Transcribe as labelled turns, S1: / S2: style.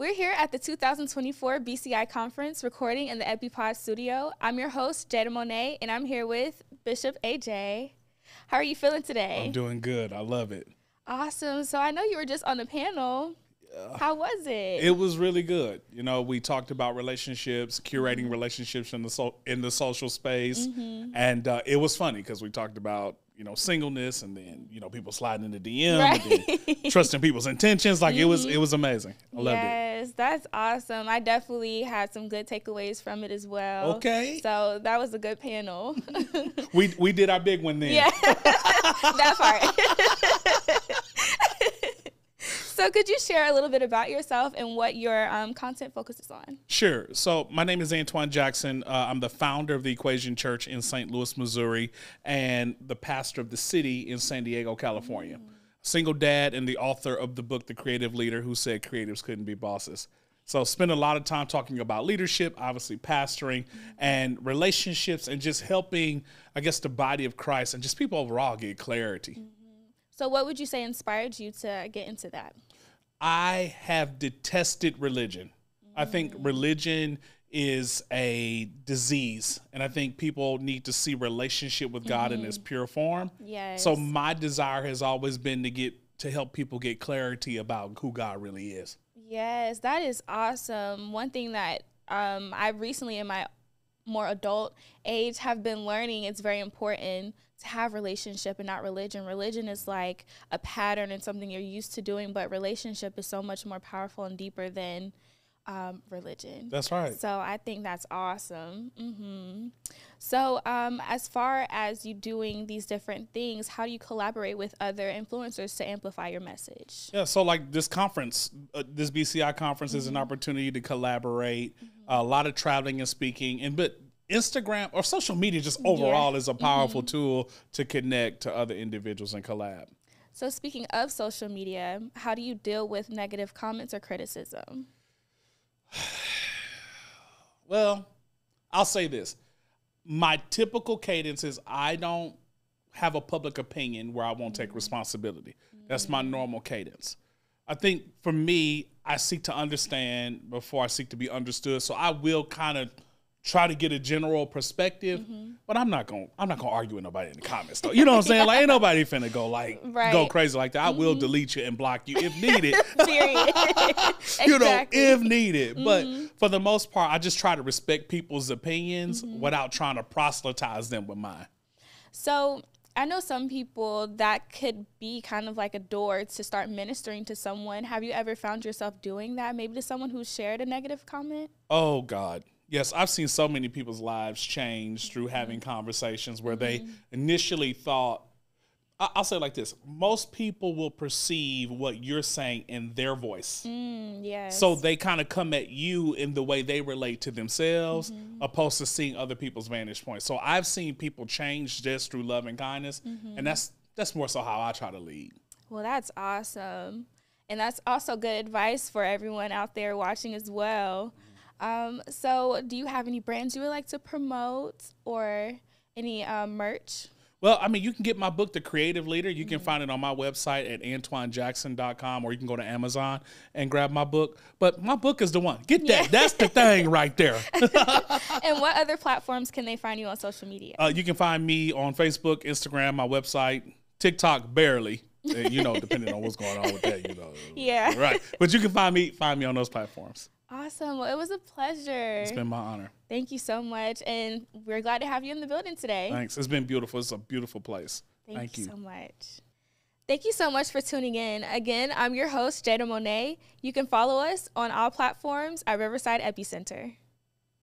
S1: We're here at the 2024 BCI conference recording in the EpiPod studio. I'm your host, Jada Monet, and I'm here with Bishop AJ. How are you feeling today?
S2: I'm doing good. I love it.
S1: Awesome. So I know you were just on the panel. How was it?
S2: It was really good. You know, we talked about relationships, curating mm-hmm. relationships in the so, in the social space, mm-hmm. and uh, it was funny because we talked about you know singleness and then you know people sliding in the DM right. trusting people's intentions like mm-hmm. it was it was amazing I loved
S1: yes, it. that's awesome. I definitely had some good takeaways from it as well.
S2: Okay.
S1: So that was a good panel.
S2: we we did our big one then.
S1: Yeah. that part. Could you share a little bit about yourself and what your um, content focuses on?
S2: Sure. So, my name is Antwain Jackson. Uh, I'm the founder of the Equation Church in St. Louis, Missouri, and the pastor of the city in San Diego, California. Mm. Single dad and the author of the book, The Creative Leader, who said creatives couldn't be bosses. So, spend a lot of time talking about leadership, obviously pastoring, mm-hmm. and relationships, and just helping, I guess, the body of Christ and just people overall get clarity. Mm-hmm.
S1: So, what would you say inspired you to get into that?
S2: I have detested religion. I think mm. religion is a disease, and I think people need to see relationship with God mm-hmm. in its mm-hmm. pure form.
S1: Yes.
S2: So my desire has always been to get to help people get clarity about who God really is.
S1: Yes, that is awesome. One thing that um, I recently in my more adult age have been learning it's very important to have relationship and not religion. Religion is like a pattern and something you're used to doing, but relationship is so much more powerful and deeper than um, religion.
S2: That's right.
S1: So I think that's awesome. Mm-hmm. So um, as far as you doing these different things, how do you collaborate with other influencers to amplify your message?
S2: Yeah. So like this conference, uh, this BCI conference mm-hmm. is an mm-hmm. opportunity to collaborate. Mm-hmm. A lot of traveling and speaking, and but Instagram or social media just overall yeah. is a powerful mm-hmm. tool to connect to other individuals and collab.
S1: So speaking of social media, how do you deal with negative comments or criticism?
S2: well, I'll say this. My typical cadence is I don't have a public opinion where I won't take mm-hmm. responsibility. That's my mm-hmm. normal cadence. I think for me, I seek to understand before I seek to be understood. So I will kind of try to get a general perspective, mm-hmm. but I'm not gonna I'm not gonna argue with nobody in the comments though. You know what I'm saying? Like ain't nobody finna go like right. go crazy like that. I mm-hmm. will delete you and block you if needed. you know, if needed. Mm-hmm. But for the most part, I just try to respect people's opinions mm-hmm. without trying to proselytize them with mine.
S1: So I know some people that could be kind of like a door to start ministering to someone. Have you ever found yourself doing that? Maybe to someone who shared a negative comment?
S2: Oh God yes, I've seen so many people's lives change through having conversations where mm-hmm. they initially thought, I'll say like this: most people will perceive what you're saying in their voice.
S1: Mm, yes.
S2: So they kind of come at you in the way they relate to themselves, mm-hmm. opposed to seeing other people's vantage points. So I've seen people change just through love and kindness, mm-hmm. and that's that's more so how I try to lead.
S1: Well, that's awesome, and that's also good advice for everyone out there watching as well. Um, so, do you have any brands you would like to promote or any uh, merch?
S2: Well, I mean, you can get my book, The Creative Leader. You mm-hmm. can find it on my website at antwainjackson.com or you can go to Amazon and grab my book. But my book is the one. Get that. Yeah. That's the thing right there.
S1: and what other platforms can they find you on social media?
S2: Uh, you can find me on Facebook, Instagram, my website, TikTok, barely. you know, depending on what's going on with that, you know.
S1: Yeah.
S2: Right. But you can find me find me on those platforms.
S1: Awesome. Well, it was a pleasure.
S2: It's been my honor.
S1: Thank you so much. And we're glad to have you in the building today.
S2: Thanks. It's been beautiful. It's a beautiful place.
S1: Thank, Thank you, you so much. Thank you so much for tuning in. Again, I'm your host, Jada Monet. You can follow us on all platforms at Riverside Epicenter.